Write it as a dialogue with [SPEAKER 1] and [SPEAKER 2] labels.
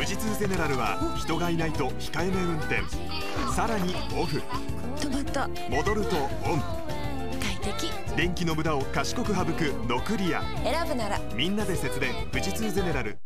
[SPEAKER 1] 富士通ゼネラルは人がいないと控えめ運転。さらにオフ。
[SPEAKER 2] 止まった。
[SPEAKER 1] 戻るとオン。
[SPEAKER 2] 快適。
[SPEAKER 1] 電気の無駄を賢く省くノクリア。
[SPEAKER 2] 選ぶなら。
[SPEAKER 1] みんなで節電。富士通ゼネラル。